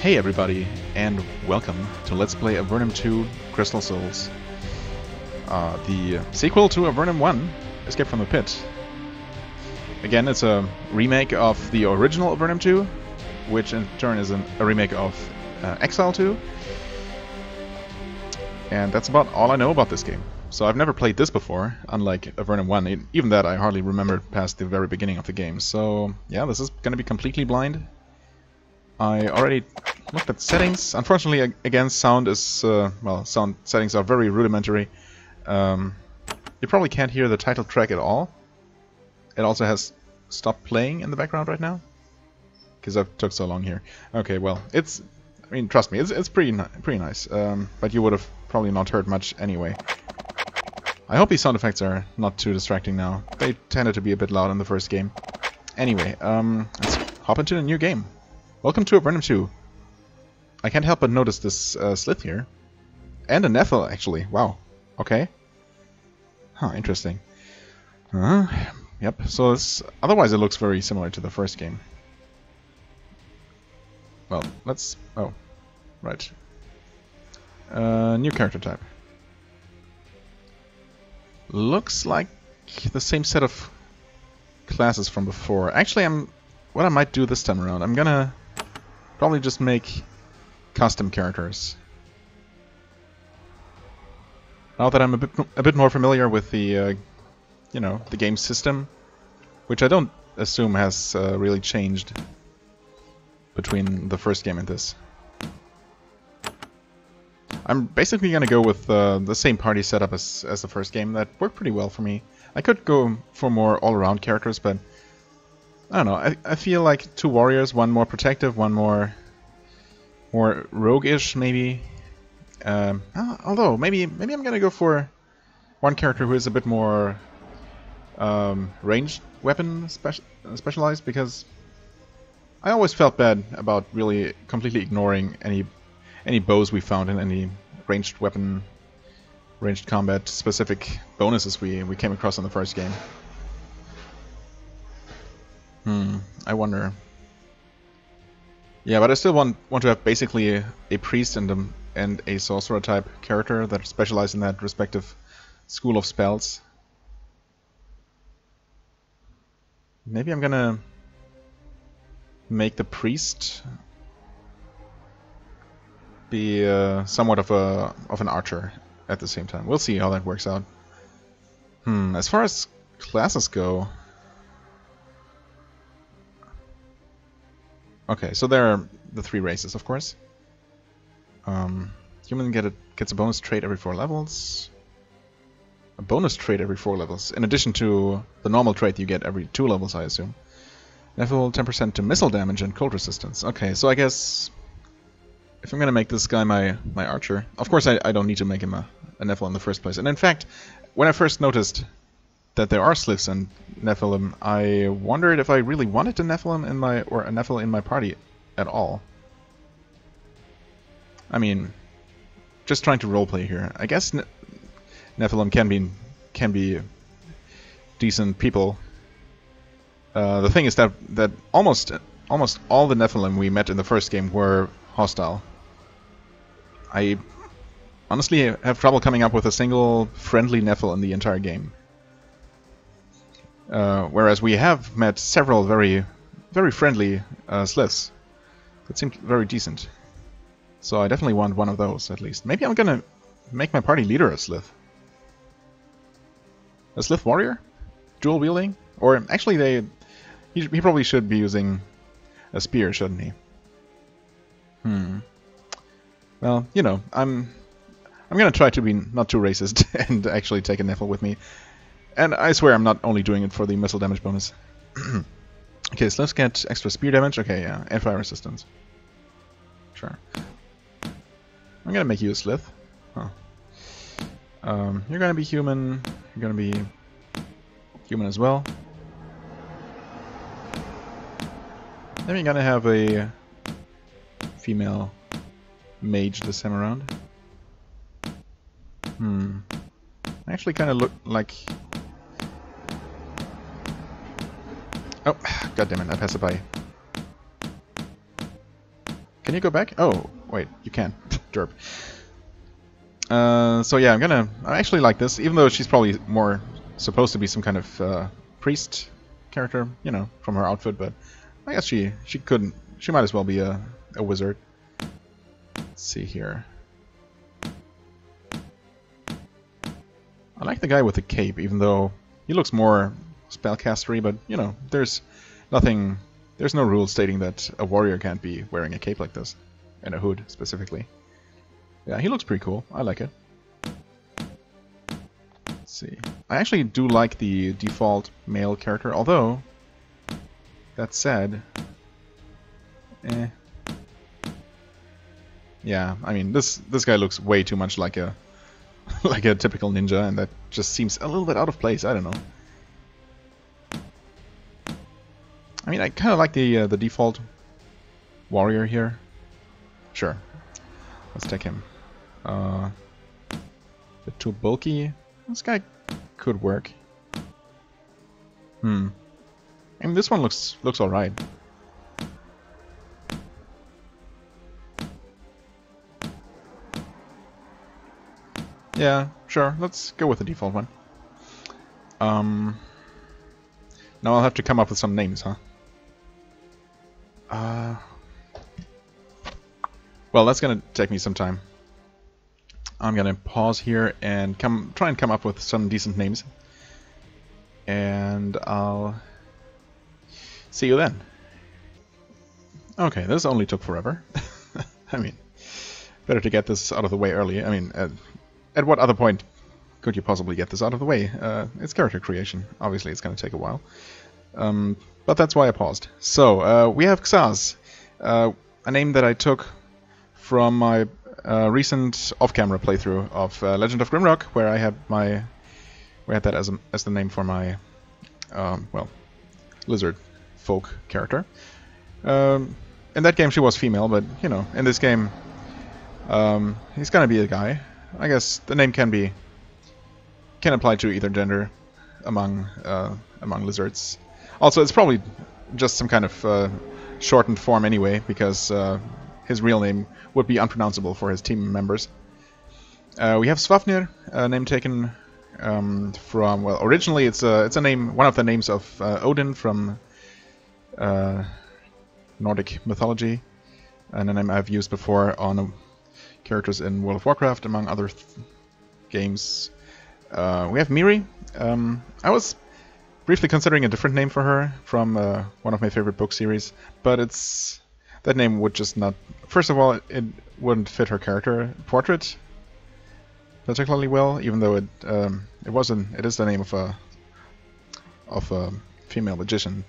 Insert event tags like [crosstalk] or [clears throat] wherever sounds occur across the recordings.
Hey everybody, and welcome to Let's Play Avernum 2 Crystal Souls. Uh, the sequel to Avernum 1, Escape from the Pit. Again, it's a remake of the original Avernum 2, which in turn is an, a remake of uh, Exile 2. And that's about all I know about this game. So I've never played this before, unlike Avernum 1. Even that I hardly remember past the very beginning of the game. So yeah, this is going to be completely blind. I already looked at settings. Unfortunately, again, sound is, uh, well, sound settings are very rudimentary. Um, you probably can't hear the title track at all. It also has stopped playing in the background right now. Because I've took so long here. Okay, well, it's, I mean, trust me, it's, it's pretty, ni pretty nice. Um, but you would have probably not heard much anyway. I hope these sound effects are not too distracting now. They tended to be a bit loud in the first game. Anyway, um, let's hop into the new game. Welcome to Avernum 2. I can't help but notice this uh, Slith here. And a Nephil, actually. Wow. Okay. Huh, interesting. Uh, yep, so it's, otherwise it looks very similar to the first game. Well, let's... Oh, right. Uh, new character type. Looks like the same set of classes from before. Actually, I'm... What I might do this time around, I'm gonna Probably just make custom characters. Now that I'm a bit a bit more familiar with the, uh, you know, the game system, which I don't assume has uh, really changed between the first game and this. I'm basically gonna go with uh, the same party setup as, as the first game. That worked pretty well for me. I could go for more all-around characters, but I don't know. I, I feel like two warriors, one more protective, one more more roguish, maybe. Um, although maybe maybe I'm gonna go for one character who is a bit more um, ranged weapon speci specialized because I always felt bad about really completely ignoring any any bows we found in any ranged weapon ranged combat specific bonuses we we came across in the first game. Hmm, I wonder. Yeah, but I still want want to have basically a, a priest and a, and a sorcerer type character that specialize in that respective school of spells. Maybe I'm gonna make the priest be uh, somewhat of a of an archer at the same time. We'll see how that works out. Hmm, as far as classes go, Okay, so there are the three races, of course. Um, human get a, gets a bonus trait every four levels. A bonus trait every four levels, in addition to the normal trait you get every two levels, I assume. Level 10% to missile damage and cold resistance. Okay, so I guess if I'm gonna make this guy my, my archer, of course I, I don't need to make him a, a Nephil in the first place. And in fact, when I first noticed that there are Sliths and Nephilim, I wondered if I really wanted a Nephilim in my or a Nephil in my party at all. I mean, just trying to roleplay here. I guess ne Nephilim can be can be decent people. Uh, the thing is that that almost almost all the Nephilim we met in the first game were hostile. I honestly have trouble coming up with a single friendly Nephil in the entire game. Uh, whereas we have met several very, very friendly uh, Sliths that seemed very decent. So I definitely want one of those, at least. Maybe I'm gonna make my party leader a Slith. A Slith warrior? Dual wielding? Or actually they... He, he probably should be using a spear, shouldn't he? Hmm. Well, you know, I'm... I'm gonna try to be not too racist [laughs] and actually take a Nephil with me. And I swear I'm not only doing it for the missile damage bonus. [clears throat] okay, so let's get extra spear damage. Okay, yeah, and fire resistance. Sure. I'm gonna make you a slith. Huh. Um, you're gonna be human. You're gonna be human as well. Then we're gonna have a female mage this time around. Hmm. Actually kind of look like Oh, god damn it, I passed it by. Can you go back? Oh, wait, you can. [laughs] Derp. Uh, so yeah, I'm gonna... I actually like this, even though she's probably more supposed to be some kind of uh, priest character, you know, from her outfit, but I guess she she couldn't... She might as well be a, a wizard. Let's see here. I like the guy with the cape, even though he looks more spellcastery, but, you know, there's nothing... There's no rule stating that a warrior can't be wearing a cape like this. And a hood, specifically. Yeah, he looks pretty cool. I like it. Let's see. I actually do like the default male character, although... That said... Eh. Yeah, I mean, this this guy looks way too much like a [laughs] like a typical ninja, and that just seems a little bit out of place. I don't know. I mean, I kind of like the uh, the default warrior here. Sure, let's take him. Uh, bit too bulky. This guy could work. Hmm. I mean, this one looks looks all right. Yeah, sure. Let's go with the default one. Um, now I'll have to come up with some names, huh? Uh, well, that's gonna take me some time. I'm gonna pause here and come try and come up with some decent names. And I'll see you then. Okay, this only took forever. [laughs] I mean, better to get this out of the way early. I mean, uh, at what other point could you possibly get this out of the way? Uh, it's character creation. Obviously, it's going to take a while. Um, but that's why I paused. So, uh, we have Xaz, uh, a name that I took from my uh, recent off-camera playthrough of uh, Legend of Grimrock, where I had my, we had that as a, as the name for my, um, well, lizard folk character. Um, in that game, she was female, but you know, in this game, um, he's gonna be a guy. I guess the name can be can apply to either gender among uh, among lizards. Also, it's probably just some kind of uh, shortened form anyway, because uh, his real name would be unpronounceable for his team members. Uh, we have Svafnir, a name taken um, from well, originally it's a it's a name one of the names of uh, Odin from uh, Nordic mythology, and a name I've used before on characters in World of Warcraft, among other games. Uh, we have Miri. Um, I was briefly considering a different name for her from uh, one of my favorite book series, but it's that name would just not. First of all, it, it wouldn't fit her character portrait particularly well, even though it um, it wasn't. It is the name of a of a female magician,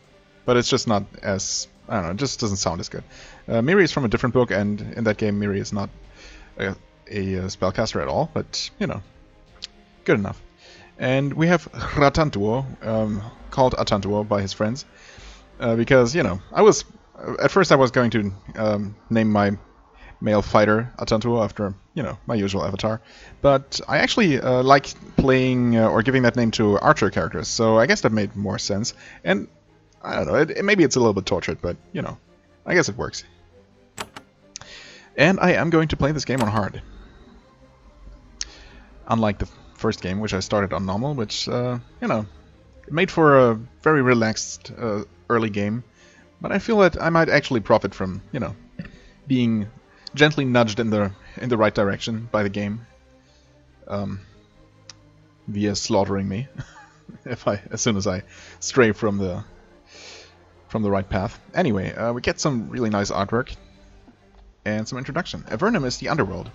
but it's just not as I don't know. It just doesn't sound as good. Uh, Miri is from a different book, and in that game, Miri is not a, a, spellcaster at all, but you know, good enough. And we have Ratantuo, um, called Atantuo by his friends, uh, because you know, I was at first I was going to um, name my male fighter Atantuo after you know my usual avatar, but I actually uh, like playing uh, or giving that name to archer characters, so I guess that made more sense. And I don't know, it, it, maybe it's a little bit tortured, but you know, I guess it works. And I am going to play this game on hard. Unlike the first game, which I started on normal, which, uh, you know, made for a very relaxed uh, early game. But I feel that I might actually profit from, you know, being gently nudged in the in the right direction by the game. Um, via slaughtering me [laughs] if I as soon as I stray from the from the right path. Anyway, uh, we get some really nice artwork and some introduction. Avernum is the underworld.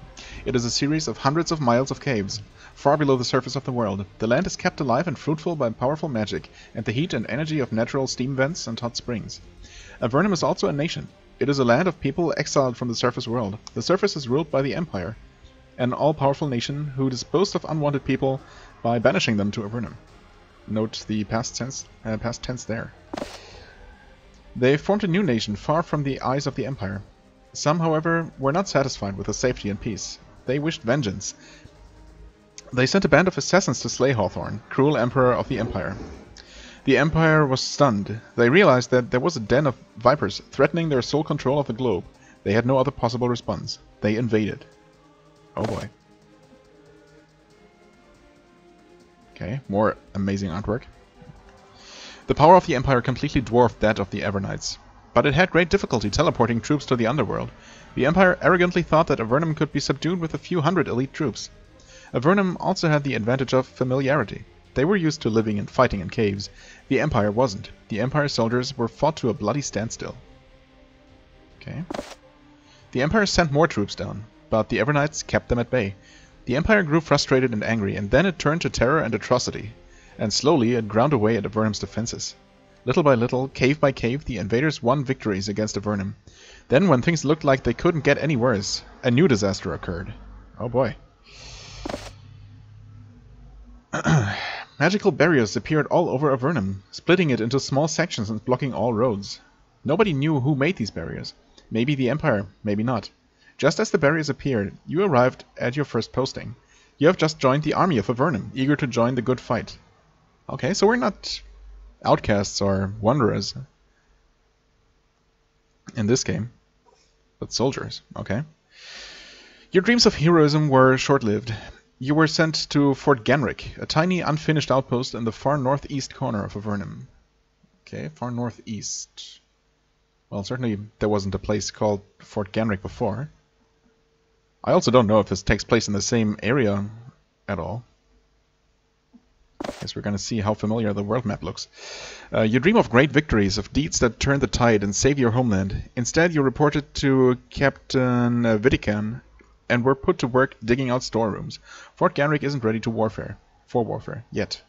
It is a series of hundreds of miles of caves, far below the surface of the world. The land is kept alive and fruitful by powerful magic, and the heat and energy of natural steam vents and hot springs. Avernum is also a nation. It is a land of people exiled from the surface world. The surface is ruled by the Empire, an all-powerful nation who disposed of unwanted people by banishing them to Avernum. Note the past tense, uh, past tense there. They formed a new nation far from the eyes of the Empire. Some, however, were not satisfied with the safety and peace. They wished vengeance. They sent a band of assassins to slay Hawthorne, cruel emperor of the Empire. The Empire was stunned. They realized that there was a den of vipers threatening their sole control of the globe. They had no other possible response. They invaded. Oh boy. Okay, more amazing artwork. The power of the Empire completely dwarfed that of the Avernites, but it had great difficulty teleporting troops to the underworld. The Empire arrogantly thought that Avernum could be subdued with a few hundred elite troops. Avernum also had the advantage of familiarity. They were used to living and fighting in caves. The Empire wasn't. The Empire soldiers were fought to a bloody standstill. Okay. The Empire sent more troops down, but the Avernites kept them at bay. The Empire grew frustrated and angry, and then it turned to terror and atrocity. And slowly it ground away at Avernum's defenses. Little by little, cave by cave, the invaders won victories against Avernum. Then, when things looked like they couldn't get any worse, a new disaster occurred. Oh boy. [clears throat] Magical barriers appeared all over Avernum, splitting it into small sections and blocking all roads. Nobody knew who made these barriers. Maybe the Empire, maybe not. Just as the barriers appeared, you arrived at your first posting. You have just joined the army of Avernum, eager to join the good fight. Okay, so we're not outcasts are wanderers in this game, but soldiers, okay. Your dreams of heroism were short-lived. You were sent to Fort Ganrick, a tiny unfinished outpost in the far northeast corner of Avernum. Okay, far northeast. Well, certainly there wasn't a place called Fort Ganrick before. I also don't know if this takes place in the same area at all. Guess we're gonna see how familiar the world map looks. Uh, you dream of great victories, of deeds that turn the tide and save your homeland. Instead, you reported to Captain uh, Vitican and were put to work digging out storerooms. Fort Ganrick isn't ready to warfare, for warfare, yet.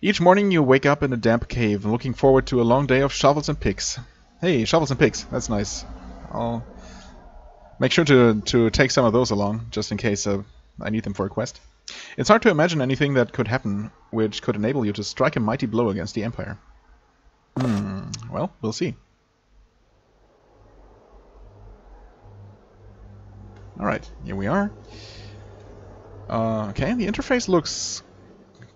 Each morning you wake up in a damp cave, looking forward to a long day of shovels and picks. Hey, shovels and picks, that's nice. I'll make sure to, to take some of those along, just in case uh, I need them for a quest. It's hard to imagine anything that could happen which could enable you to strike a mighty blow against the Empire. Hmm, well, we'll see. Alright, here we are. Uh, okay, the interface looks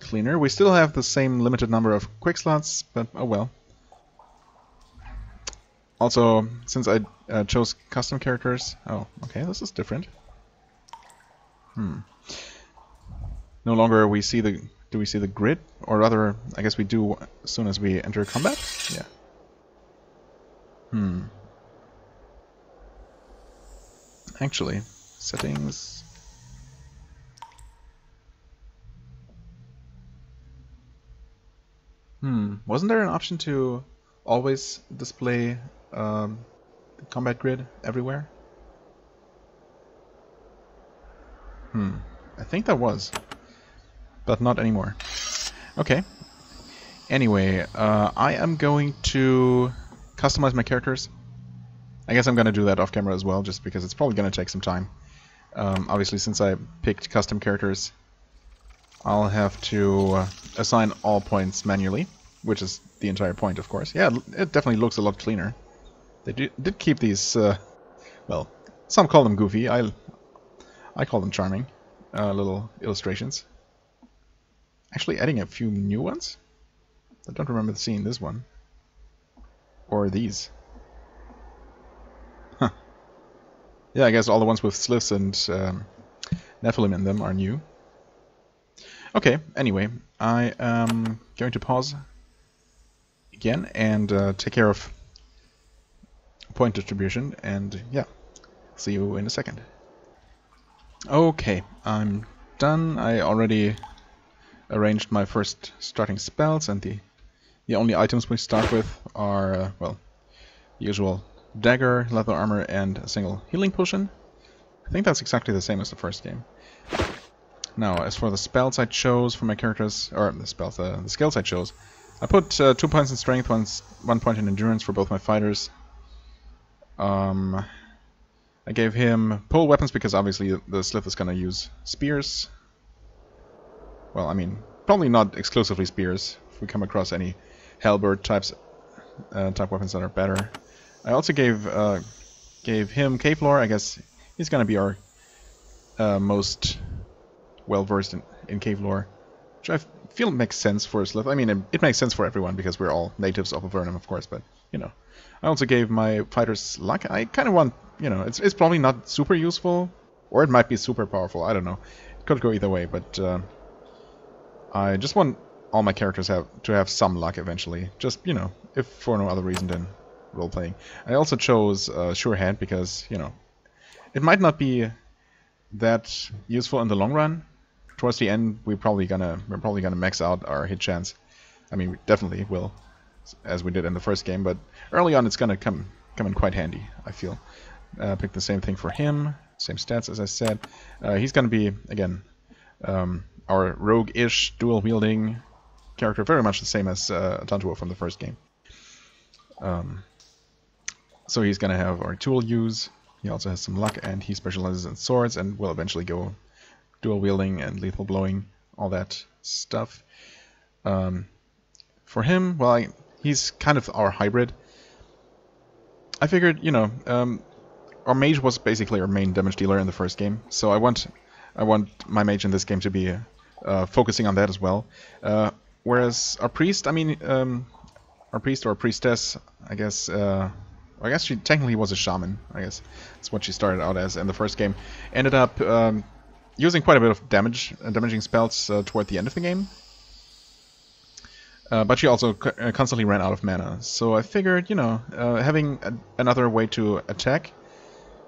cleaner. We still have the same limited number of quick slots, but oh well. Also, since I uh, chose custom characters... Oh, okay, this is different. Hmm. No longer we see the... Do we see the grid? Or rather, I guess we do as soon as we enter combat? Yeah. Hmm. Actually, settings... Hmm, wasn't there an option to always display um, the combat grid everywhere? Hmm, I think that was, but not anymore. Okay. Anyway, uh, I am going to customize my characters. I guess I'm going to do that off camera as well, just because it's probably going to take some time. Um, obviously, since I picked custom characters, I'll have to uh, assign all points manually, which is the entire point, of course. Yeah, it definitely looks a lot cleaner. They do, did keep these, uh, well, some call them goofy. I, I call them charming. Uh, little illustrations. Actually, adding a few new ones. I don't remember seeing this one or these. Huh. Yeah, I guess all the ones with Sliths and um, Nephilim in them are new. Okay, anyway, I am going to pause again and uh, take care of point distribution and yeah, see you in a second. Okay, I'm done. I already arranged my first starting spells and the the only items we start with are, uh, well, usual dagger, leather armor, and a single healing potion. I think that's exactly the same as the first game. Now, as for the spells I chose for my characters, or the spells, uh, the skills I chose, I put uh, two points in strength, one, one point in endurance for both my fighters. Um, I gave him pole weapons because obviously the Slith is going to use spears. Well, I mean, probably not exclusively spears. If we come across any halberd types, uh, type weapons that are better. I also gave uh, gave him Cave Lore. I guess he's gonna be our uh, most well versed in, in cave lore, which I feel makes sense for Slith. I mean, it, it, makes sense for everyone because we're all natives of Avernum, of course, but you know. I also gave my fighters luck. I kind of want, you know, it's, it's probably not super useful, or it might be super powerful, I don't know. It could go either way, but uh, I just want all my characters have to have some luck eventually. Just, you know, if for no other reason than role-playing. I also chose uh, Sure Hand because, you know, it might not be that useful in the long run. Towards the end, we're probably gonna we're probably gonna max out our hit chance. I mean, we definitely will, as we did in the first game. But early on, it's gonna come come in quite handy. I feel. Uh, pick the same thing for him. Same stats as I said. Uh, he's gonna be again um, our rogue-ish dual-wielding character, very much the same as uh, Tantuo from the first game. Um, so he's gonna have our tool use. He also has some luck, and he specializes in swords, and will eventually go dual wielding and lethal blowing, all that stuff. Um, for him, well, I, he's kind of our hybrid. I figured, you know, um, our mage was basically our main damage dealer in the first game, so I want, I want my mage in this game to be uh, focusing on that as well. Uh, whereas our priest, I mean, um, our priest or priestess, I guess, uh, I guess she technically was a shaman. I guess that's what she started out as in the first game. Ended up um, using quite a bit of damage, uh, damaging spells uh, toward the end of the game. Uh, but she also constantly ran out of mana. So I figured, you know, having a another way to attack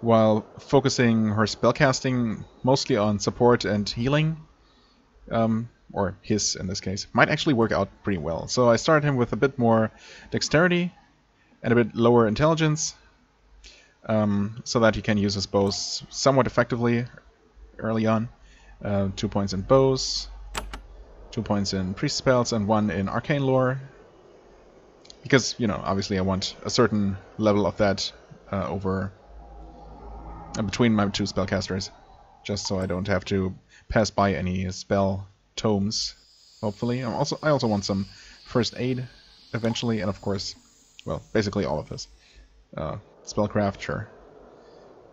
while focusing her spellcasting mostly on support and healing, um, or his in this case, might actually work out pretty well. So I started him with a bit more dexterity and a bit lower intelligence, um, so that he can use his bows somewhat effectively early on. Uh, two points in bows, two points in priest spells, and one in arcane lore. Because, you know, obviously I want a certain level of that uh, over uh, between my two spellcasters, just so I don't have to pass by any spell tomes. Hopefully, I'm also I also want some first aid eventually, and of course well, basically all of this. Uh, spellcraft, sure.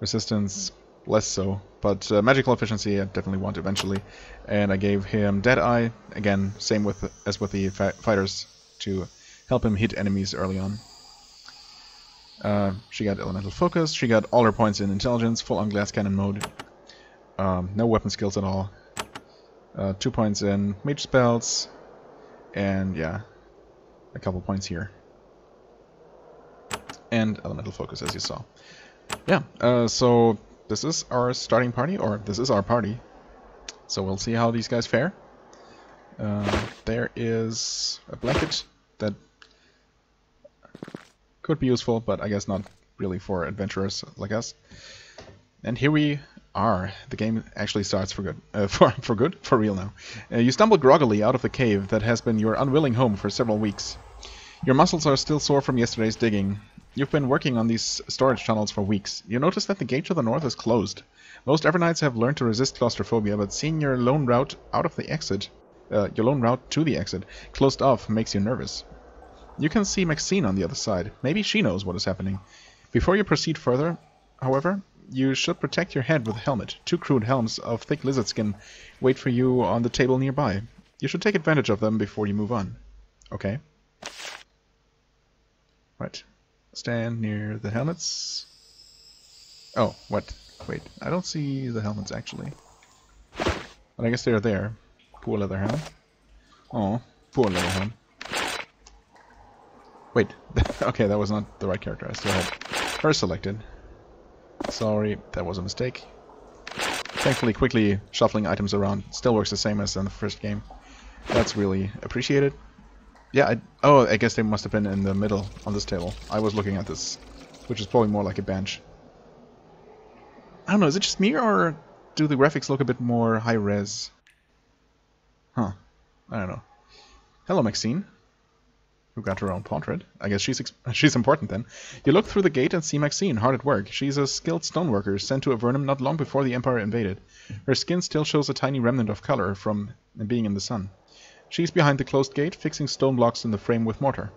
Resistance, less so. But uh, magical efficiency, I definitely want eventually. And I gave him Deadeye, again, same with as with the fighters, to help him hit enemies early on. Uh, she got elemental focus, she got all her points in intelligence, full on glass cannon mode. Um, no weapon skills at all. Uh, two points in mage spells, and yeah, a couple points here and elemental focus, as you saw. Yeah, uh, so this is our starting party, or this is our party. So we'll see how these guys fare. Uh, there is a blanket that could be useful, but I guess not really for adventurers like us. And here we are. The game actually starts for good. Uh, [laughs] for, for good? For real now. Uh, you stumble groggily out of the cave that has been your unwilling home for several weeks. Your muscles are still sore from yesterday's digging. You've been working on these storage tunnels for weeks. You notice that the gate to the north is closed. Most Avernites have learned to resist claustrophobia, but seeing your lone route out of the exit, uh, your lone route to the exit, closed off makes you nervous. You can see Maxine on the other side. Maybe she knows what is happening. Before you proceed further, however, you should protect your head with a helmet. Two crude helms of thick lizard skin wait for you on the table nearby. You should take advantage of them before you move on. Okay. Right. Stand near the helmets. Oh, what? Wait, I don't see the helmets actually. But I guess they're there. Poor leather helm. Oh, poor leather helm. Wait, [laughs] okay, that was not the right character. I still had her selected. Sorry, that was a mistake. Thankfully, quickly shuffling items around still works the same as in the first game. That's really appreciated. Yeah, I, oh, I guess they must have been in the middle on this table. I was looking at this, which is probably more like a bench. I don't know, is it just me or do the graphics look a bit more high-res? Huh. I don't know. Hello, Maxine. Who got her own portrait. I guess she's she's important then. You look through the gate and see Maxine, hard at work. She's a skilled stoneworker sent to Avernum not long before the Empire invaded. Her skin still shows a tiny remnant of color from being in the sun. She's behind the closed gate, fixing stone blocks in the frame with mortar.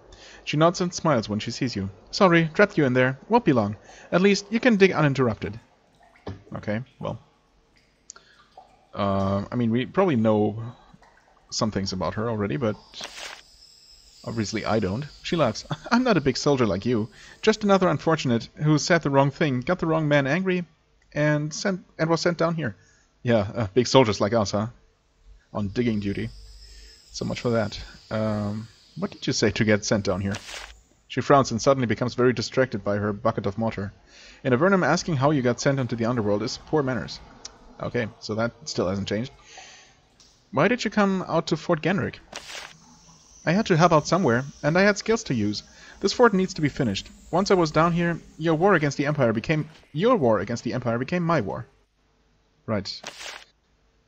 She nods and smiles when she sees you. Sorry, trapped you in there. Won't be long. At least you can dig uninterrupted. Okay, well. Uh, I mean, we probably know some things about her already, but... Obviously I don't. She laughs. I'm not a big soldier like you. Just another unfortunate who said the wrong thing, got the wrong man angry, and sent and was sent down here. Yeah, uh, big soldiers like us, huh? On digging duty. So much for that. Um, what did you say to get sent down here? She frowns and suddenly becomes very distracted by her bucket of mortar. In Avernum, asking how you got sent into the underworld is poor manners. Okay, so that still hasn't changed. Why did you come out to Fort Genrick? I had to help out somewhere, and I had skills to use. This fort needs to be finished. Once I was down here, your war against the Empire became... Your war against the Empire became my war. Right.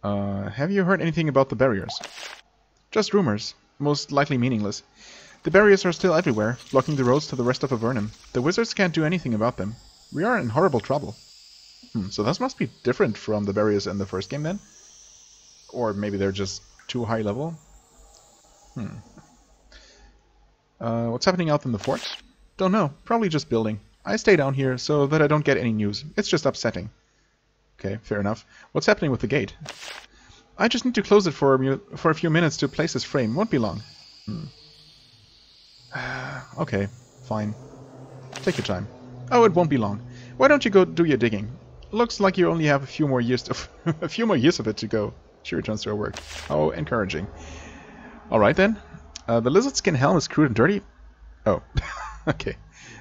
Uh, have you heard anything about the barriers? Just rumors. Most likely meaningless. The barriers are still everywhere, blocking the roads to the rest of Avernum. The wizards can't do anything about them. We are in horrible trouble. Hmm, so this must be different from the barriers in the first game then? Or maybe they're just too high level? Hmm. Uh, what's happening out in the fort? Don't know. Probably just building. I stay down here so that I don't get any news. It's just upsetting. Okay, fair enough. What's happening with the gate? I just need to close it for a, for a few minutes to place this frame. Won't be long. Hmm. [sighs] okay, fine. Take your time. Oh, it won't be long. Why don't you go do your digging? Looks like you only have a few more years of [laughs] a few more years of it to go. She returns to her work. How encouraging. All right then. Uh, the lizard skin helm is crude and dirty. Oh, [laughs] okay.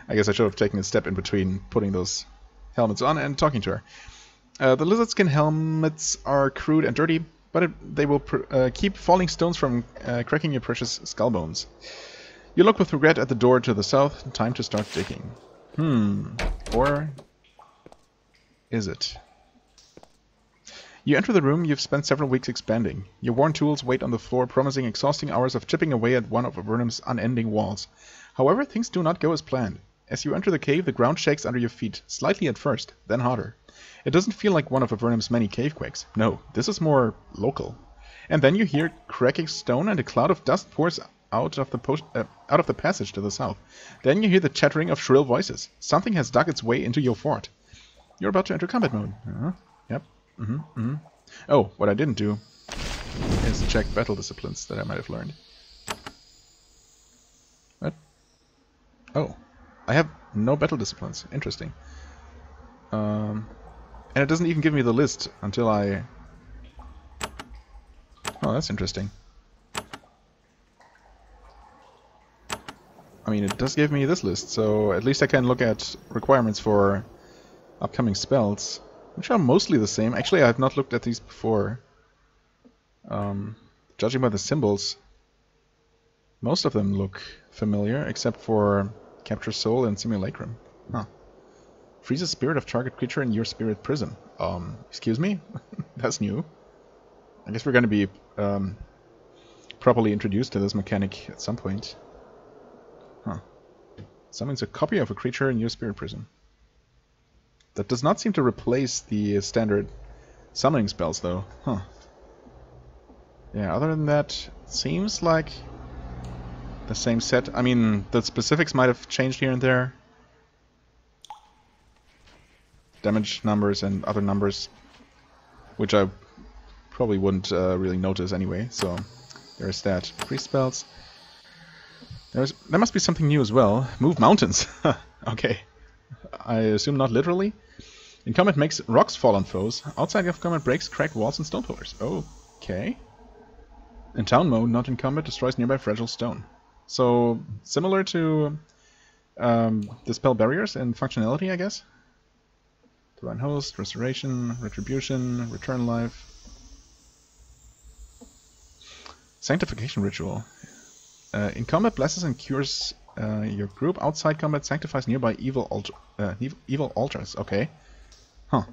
I guess I should have taken a step in between putting those helmets on and talking to her. Uh, the lizard skin helmets are crude and dirty, but it, they will uh, keep falling stones from uh, cracking your precious skull bones. You look with regret at the door to the south. Time to start digging. Hmm. Or is it? You enter the room you've spent several weeks expanding. Your worn tools wait on the floor, promising exhausting hours of chipping away at one of Avernum's unending walls. However, things do not go as planned. As you enter the cave, the ground shakes under your feet, slightly at first, then harder. It doesn't feel like one of Avernum's many cave quakes. No, this is more local. And then you hear cracking stone and a cloud of dust pours out of the uh, out of the passage to the south. Then you hear the chattering of shrill voices. Something has dug its way into your fort. You're about to enter combat mode. Uh -huh. Yep. Mm-hmm, mm-hmm. Oh, what I didn't do is check battle disciplines that I might have learned. What? Oh, I have no battle disciplines. Interesting. Um, and it doesn't even give me the list until I... Oh, that's interesting. I mean, it does give me this list, so at least I can look at requirements for upcoming spells which are mostly the same. Actually, I have not looked at these before. Um, judging by the symbols, most of them look familiar, except for Capture Soul and Simulacrum. Huh. Freeze the spirit of target creature in your spirit prism. Um, excuse me? [laughs] That's new. I guess we're going to be um, properly introduced to this mechanic at some point. Huh. Summons a copy of a creature in your spirit prism. That does not seem to replace the standard summoning spells, though. Huh. Yeah, other than that, seems like the same set. I mean, the specifics might have changed here and there. Damage numbers and other numbers, which I probably wouldn't uh, really notice anyway, so there's that. Priest spells. There's, there must be something new as well. Move mountains. [laughs] okay. I assume not literally. In combat makes rocks fall on foes. Outside of combat breaks cracked walls and stone pillars. Okay. In town mode, not in combat, destroys nearby fragile stone. So, similar to um, Dispel Barriers in functionality, I guess? Divine Host, Restoration, Retribution, Return Life. Sanctification Ritual. Uh, in combat, blesses and cures uh, your group. Outside combat, sanctifies nearby evil, altar uh, evil altars. Okay. Huh.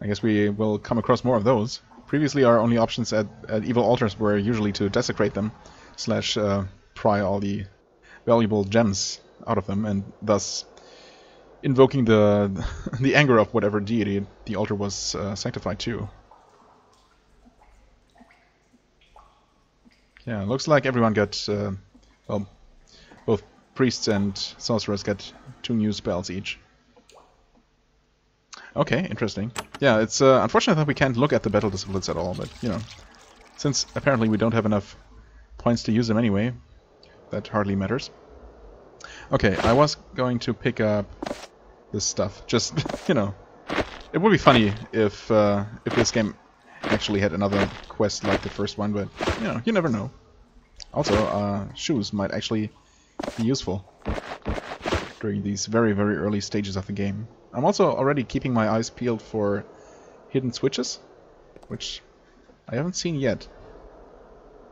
I guess we will come across more of those. Previously our only options at, at evil altars were usually to desecrate them, slash uh, pry all the valuable gems out of them, and thus invoking the [laughs] the anger of whatever deity the altar was uh, sanctified to. Yeah, looks like everyone got, uh, well, both priests and sorcerers get two new spells each. Okay, interesting. Yeah, it's uh, unfortunate that we can't look at the battle disciplines at all, but, you know, since apparently we don't have enough points to use them anyway, that hardly matters. Okay, I was going to pick up this stuff. Just, [laughs] you know, it would be funny if uh, if this game actually had another quest like the first one, but, you know, you never know. Also, uh, shoes might actually be useful during these very, very early stages of the game. I'm also already keeping my eyes peeled for hidden switches, which I haven't seen yet.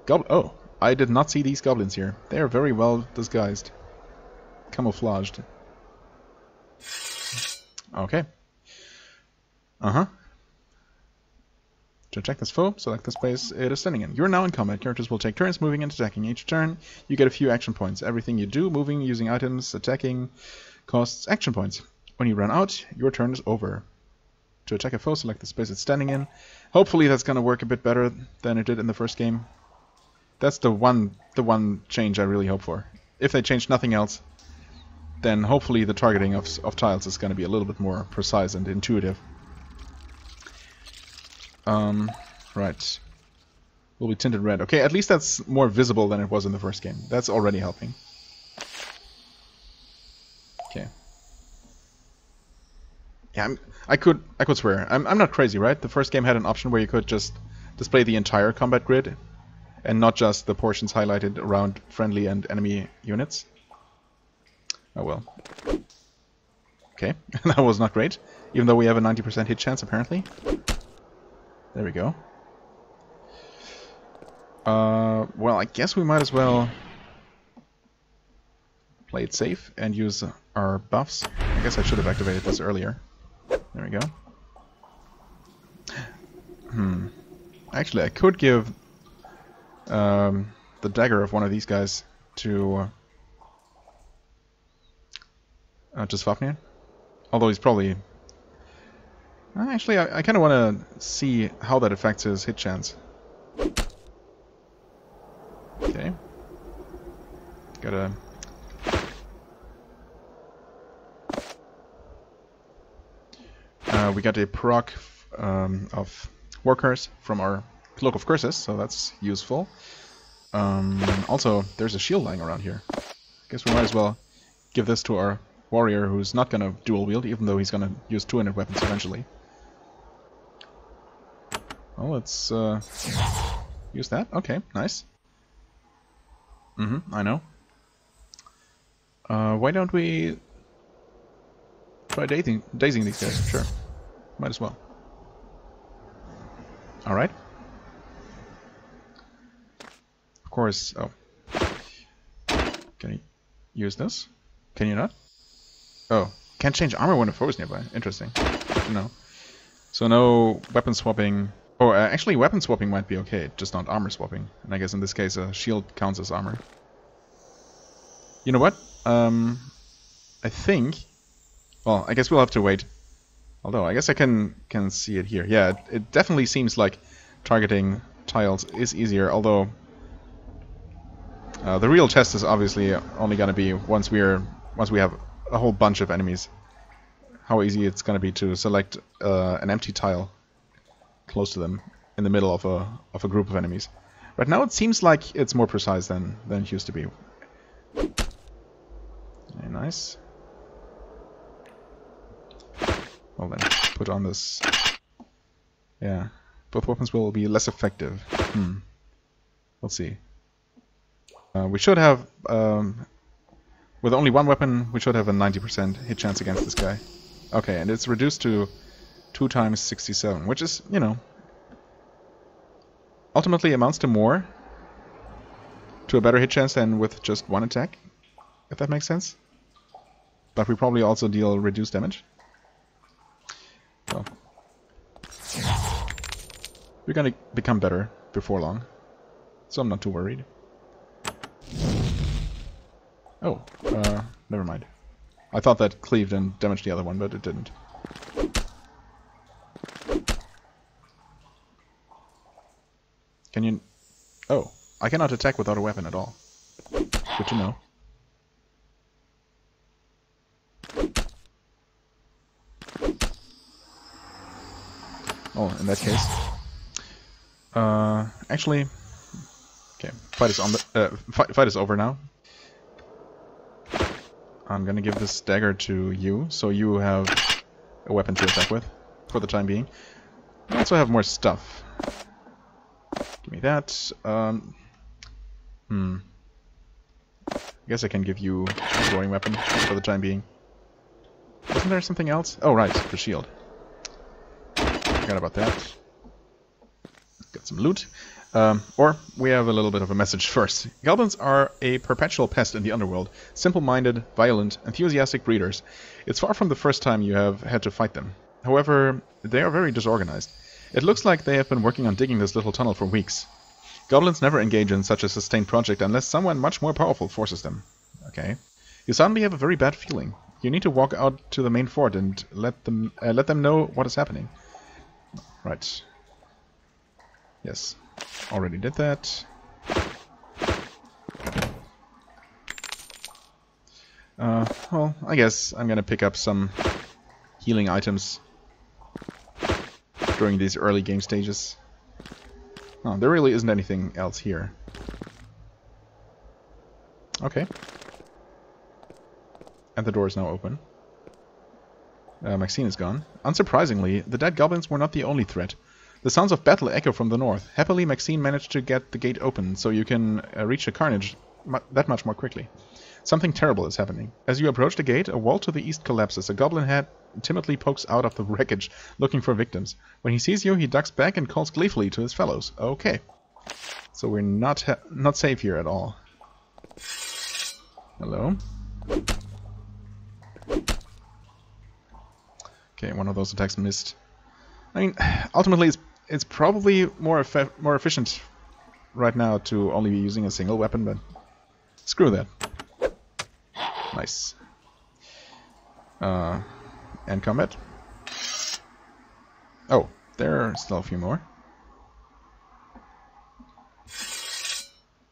Gob oh, I did not see these goblins here. They are very well disguised. Camouflaged. Okay. Uh-huh. To attack this foe, select the space it is standing in. You're now in combat. Characters will take turns moving and attacking. Each turn, you get a few action points. Everything you do, moving, using items, attacking, costs action points. When you run out, your turn is over. To attack a foe, select the space it's standing in. Hopefully that's gonna work a bit better than it did in the first game. That's the one the one change I really hope for. If they change nothing else, then hopefully the targeting of, of tiles is going to be a little bit more precise and intuitive. Um, right. Will be tinted red. Okay, at least that's more visible than it was in the first game. That's already helping. Okay. Yeah, I'm, I could I could swear. I'm, I'm not crazy, right? The first game had an option where you could just display the entire combat grid and not just the portions highlighted around friendly and enemy units. Oh well. Okay, [laughs] that was not great, even though we have a 90% hit chance apparently. There we go. Uh, well, I guess we might as well play it safe and use our buffs. I guess I should have activated this earlier. There we go. Hmm. Actually, I could give um, the dagger of one of these guys to uh, to Svafnir. Although he's probably... Uh, actually, I, I kind of want to see how that affects his hit chance. Okay. Gotta... Uh, we got a proc um, of workers from our Cloak of Curses, so that's useful. Um, also, there's a shield lying around here. I guess we might as well give this to our warrior who's not going to dual wield, even though he's going to use two-handed weapons eventually. Well, let's uh, use that. Okay, nice. Mm-hmm, I know. Uh, why don't we try dazing, dazing these guys? Sure. Might as well. Alright. Of course... Oh. Can you use this? Can you not? Oh. Can't change armor when a foe is nearby. Interesting. No. So no weapon swapping... Oh, uh, actually weapon swapping might be okay, just not armor swapping. And I guess in this case a shield counts as armor. You know what? Um, I think... Well, I guess we'll have to wait. Although, I guess I can can see it here. Yeah, it, it definitely seems like targeting tiles is easier, although uh, the real test is obviously only going to be once we're once we have a whole bunch of enemies. How easy it's going to be to select uh, an empty tile close to them in the middle of a of a group of enemies. Right now it seems like it's more precise than than it used to be. Very nice. Well then, put on this. Yeah, both weapons will be less effective. Hmm. We'll see. Uh, we should have, um, with only one weapon, we should have a 90% hit chance against this guy. Okay, and it's reduced to 2 times 67, which is, you know, ultimately amounts to more, to a better hit chance than with just one attack, if that makes sense. But we probably also deal reduced damage. So, we're gonna become better before long, so I'm not too worried. Oh, uh, never mind. I thought that cleaved and damaged the other one, but it didn't. Can you... Oh, I cannot attack without a weapon at all. Good to know. Oh, in that case. Uh, actually... Okay, fight is on the... Uh, fight, fight is over now. I'm gonna give this dagger to you, so you have a weapon to attack with, for the time being. I also have more stuff. Me that. Um, hmm. I guess I can give you a throwing weapon for the time being. Isn't there something else? Oh, right, the shield. Forgot about that. Got some loot. Um, or we have a little bit of a message first. Goblins are a perpetual pest in the underworld, simple-minded, violent, enthusiastic breeders. It's far from the first time you have had to fight them. However, they are very disorganized. It looks like they have been working on digging this little tunnel for weeks. Goblins never engage in such a sustained project unless someone much more powerful forces them. Okay. You suddenly have a very bad feeling. You need to walk out to the main fort and let them uh, let them know what is happening. Right. Yes. Already did that. Uh, well, I guess I'm gonna pick up some healing items during these early game stages. Oh, there really isn't anything else here. Okay. And the door is now open. Uh, Maxine is gone. Unsurprisingly, the dead goblins were not the only threat. The sounds of battle echo from the north. Happily, Maxine managed to get the gate open, so you can uh, reach the carnage mu that much more quickly. Something terrible is happening. As you approach the gate, a wall to the east collapses. A goblin head timidly pokes out of the wreckage, looking for victims. When he sees you, he ducks back and calls gleefully to his fellows. Okay. So we're not not safe here at all. Hello? Okay, one of those attacks missed. I mean, [sighs] ultimately, it's it's probably more more efficient right now to only be using a single weapon, but screw that. Nice. Uh, and combat. Oh, there are still a few more.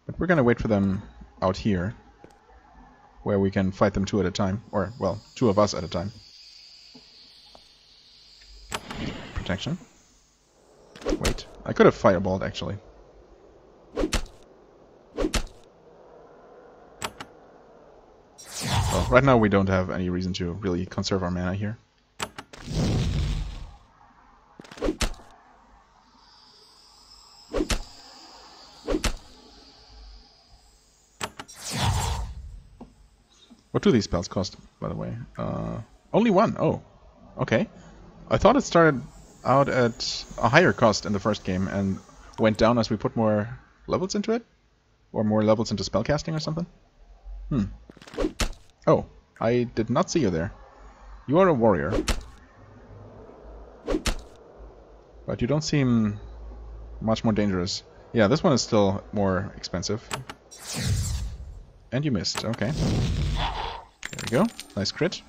But we're gonna wait for them out here, where we can fight them two at a time, or, well, two of us at a time. Protection. Wait, I could have fireballed actually. Right now we don't have any reason to really conserve our mana here. What do these spells cost, by the way? Uh, only one. Oh, okay. I thought it started out at a higher cost in the first game and went down as we put more levels into it? Or more levels into spellcasting or something? Hmm. Oh, I did not see you there. You are a warrior. But you don't seem much more dangerous. Yeah, this one is still more expensive. And you missed, okay. There we go. Nice crit.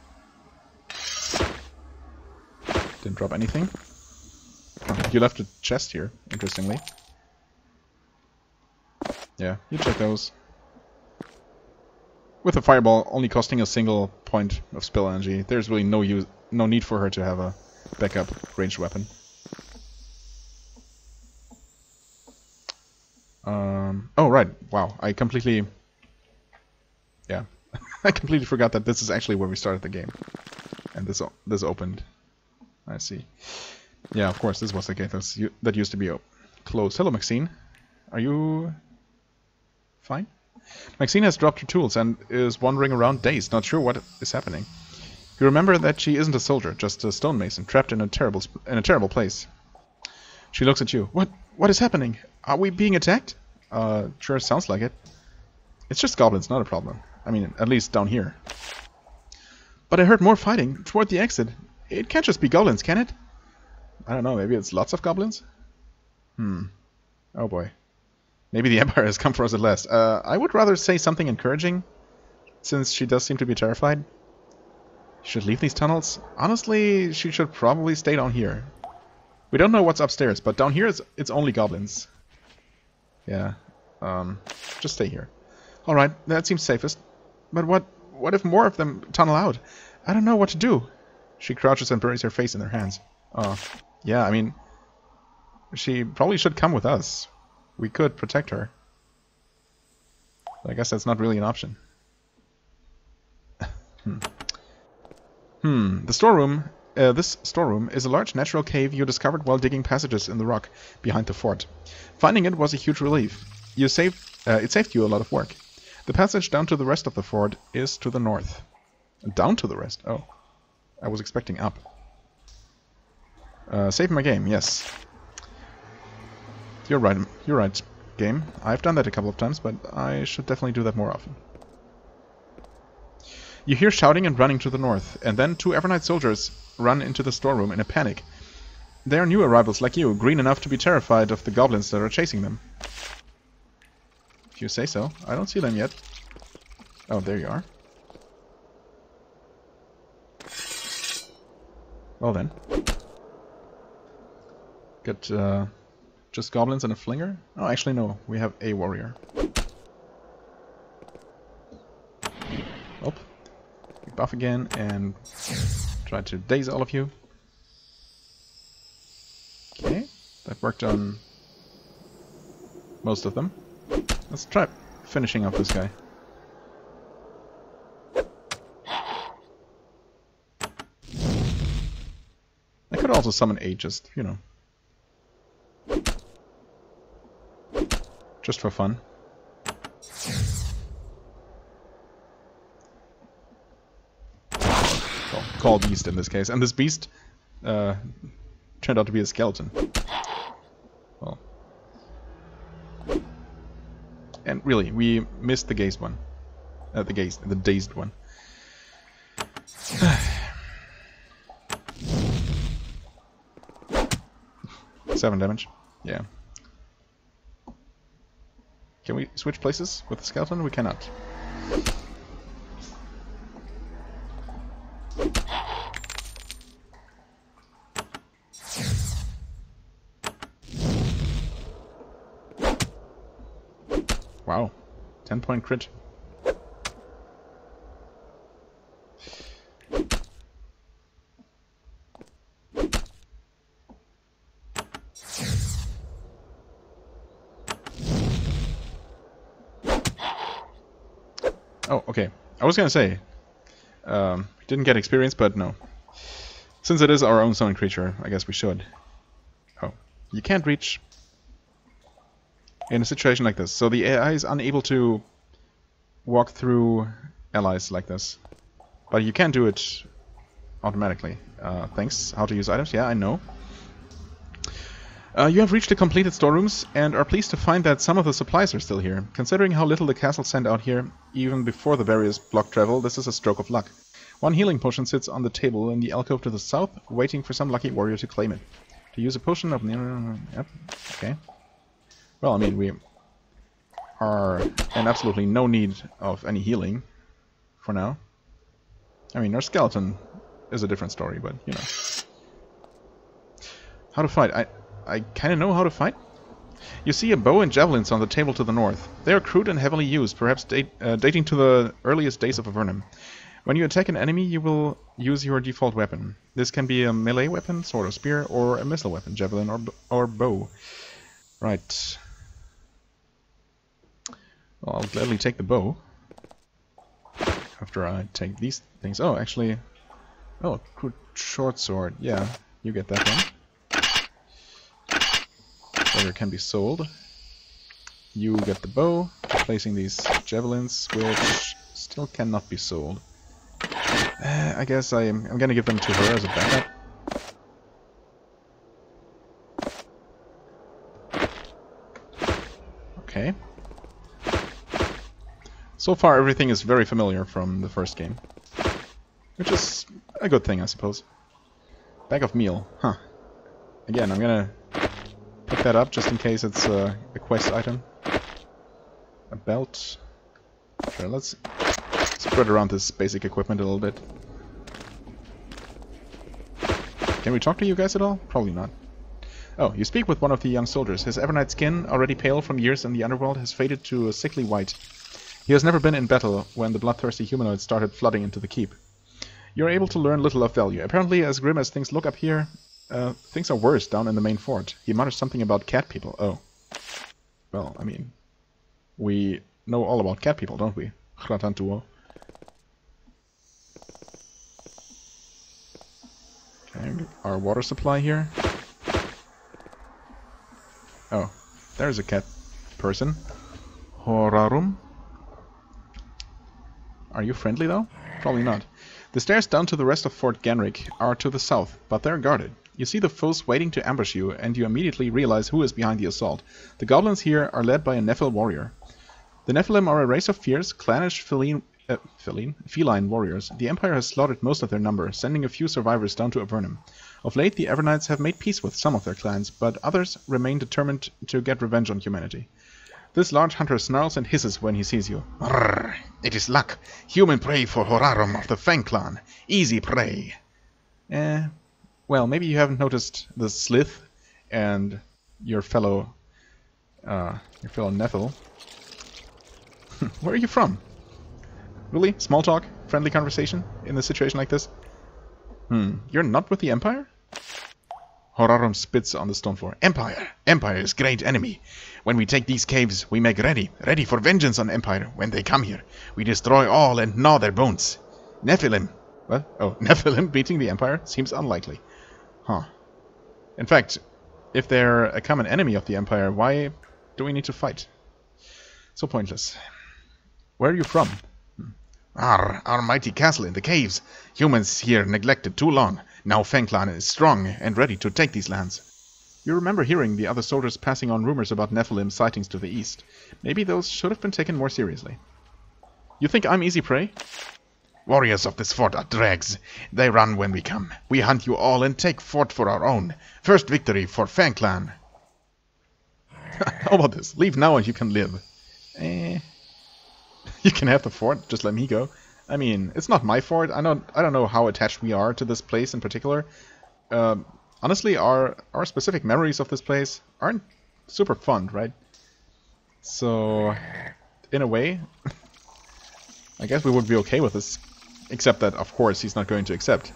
Didn't drop anything. You left a chest here, interestingly. Yeah, you check those. With a fireball only costing a single point of spell energy, there's really no use, no need for her to have a backup ranged weapon. Um, oh right, wow, I completely, yeah, [laughs] I completely forgot that this is actually where we started the game, and this this opened. I see. Yeah, of course, this was the gate that used to be closed. Hello, Maxine. Are you fine? Maxine has dropped her tools and is wandering around dazed, not sure what is happening. You remember that she isn't a soldier, just a stonemason, trapped in a terrible in a terrible place. She looks at you. What what is happening? Are we being attacked? Uh, sure sounds like it. It's just goblins, not a problem. I mean, at least down here. But I heard more fighting toward the exit. It can't just be goblins, can it? I don't know, maybe it's lots of goblins? Hmm. Oh boy. Maybe the [laughs] Empire has come for us at last. Uh, I would rather say something encouraging, since she does seem to be terrified. Should leave these tunnels? Honestly, she should probably stay down here. We don't know what's upstairs, but down here it's, it's only goblins. Yeah. Um, just stay here. Alright, that seems safest. But what what if more of them tunnel out? I don't know what to do. She crouches and buries her face in her hands. Oh, yeah, I mean, she probably should come with us. We could protect her. I guess that's not really an option. Hmm. Hmm. The storeroom. Uh, this storeroom is a large natural cave you discovered while digging passages in the rock behind the fort. Finding it was a huge relief. You saved. Uh, it saved you a lot of work. The passage down to the rest of the fort is to the north. Down to the rest? Oh. I was expecting up. Uh, save my game, yes. You're right, you're right, game. I've done that a couple of times, but I should definitely do that more often. You hear shouting and running to the north, and then two Avernite soldiers run into the storeroom in a panic. They are new arrivals like you, green enough to be terrified of the goblins that are chasing them. If you say so. I don't see them yet. Oh, there you are. Well then. Got uh, just goblins and a flinger? Oh, actually no, we have a warrior. We buff again and try to daze all of you. Okay, that worked on most of them. Let's try finishing off this guy. I could also summon a just, you know. Just for fun. Well, call beast in this case. And this beast uh, turned out to be a skeleton. Well. And really, we missed the gaze one. Uh, the gaze, the dazed one. [sighs] Seven damage. Yeah. Can we switch places with the skeleton? We cannot. Wow. 10 point crit. Oh, okay. I was gonna say, um, didn't get experience, but no. Since it is our own summon creature, I guess we should. Oh, you can't reach in a situation like this. So the AI is unable to walk through allies like this. But you can do it automatically. Uh, thanks. How to use items? Yeah, I know. Uh, you have reached the completed storerooms and are pleased to find that some of the supplies are still here. Considering how little the castle sent out here, even before the various block travel, this is a stroke of luck. One healing potion sits on the table in the alcove to the south, waiting for some lucky warrior to claim it. To use a potion of... Yep, okay. Well, I mean, we are in absolutely no need of any healing for now. I mean, our skeleton is a different story, but, you know. How to fight? I I kind of know how to fight. You see a bow and javelins on the table to the north. They are crude and heavily used, perhaps date, uh, dating to the earliest days of Avernum. When you attack an enemy, you will use your default weapon. This can be a melee weapon, sword or spear, or a missile weapon, javelin or, or bow. Right. Well, I'll gladly take the bow. After I take these things. Oh, actually... Oh, crude short sword. Yeah, you get that one dagger can be sold. You get the bow, placing these javelins, which still cannot be sold. Uh, I guess I am, I'm gonna give them to her as a backup. Okay. So far everything is very familiar from the first game. Which is a good thing, I suppose. Bag of meal, huh. Again, I'm gonna pick that up just in case it's uh, a quest item. A belt. Sure, let's spread around this basic equipment a little bit. Can we talk to you guys at all? Probably not. Oh, you speak with one of the young soldiers. His Avernite skin, already pale from years in the underworld, has faded to a sickly white. He has never been in battle when the bloodthirsty humanoids started flooding into the keep. You are able to learn little of value. Apparently, as grim as things look up here, uh, things are worse down in the main fort. He muttered something about cat people. Oh. Well, I mean, we know all about cat people, don't we? Ratantuo. Okay, our water supply here. Oh, there's a cat person. Horarum? Are you friendly though? Probably not. The stairs down to the rest of Fort Genrik are to the south, but they're guarded. You see the foes waiting to ambush you, and you immediately realize who is behind the assault. The goblins here are led by a Nephil warrior. The Nephilim are a race of fierce, clannish, feline, uh, feline, feline warriors. The Empire has slaughtered most of their number, sending a few survivors down to Avernum. Of late, the Avernites have made peace with some of their clans, but others remain determined to get revenge on humanity. This large hunter snarls and hisses when he sees you. Brrr, it is luck. Human prey for Horarum of the Fang clan. Easy prey. Eh, well, maybe you haven't noticed the Slith and your fellow, uh, your fellow Nephil. [laughs] Where are you from? Really? Small talk? Friendly conversation in a situation like this? Hmm, you're not with the Empire? Horarum spits on the stone floor. Empire! Empire is great enemy. When we take these caves, we make ready, ready for vengeance on Empire when they come here. We destroy all and gnaw their bones. Nephilim. What? Oh, [laughs] Nephilim beating the Empire? Seems unlikely. Huh. In fact, if they're a common enemy of the Empire, why do we need to fight? So pointless. Where are you from? Hmm. Our, our mighty castle in the caves. Humans here neglected too long. Now Fengclan is strong and ready to take these lands. You remember hearing the other soldiers passing on rumors about Nephilim sightings to the east. Maybe those should have been taken more seriously. You think I'm easy prey? Warriors of this fort are dregs. They run when we come. We hunt you all and take fort for our own. First victory for Fengclan. [laughs] How about this? Leave now and you can live. Eh. [laughs] You can have the fort, just let me go. I mean, it's not my fort. I don't, I don't know how attached we are to this place in particular. Um, honestly, our our specific memories of this place aren't super fun, right? So, in a way, [laughs] I guess we would be okay with this. Except that, of course, he's not going to accept.